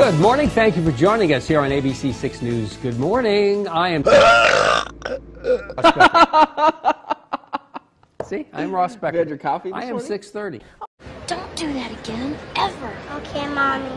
Good morning. Thank you for joining us here on ABC 6 News. Good morning. I am. See, I'm Ross Becker. You had your coffee I am 6:30. Don't do that again, ever. Okay, Mommy.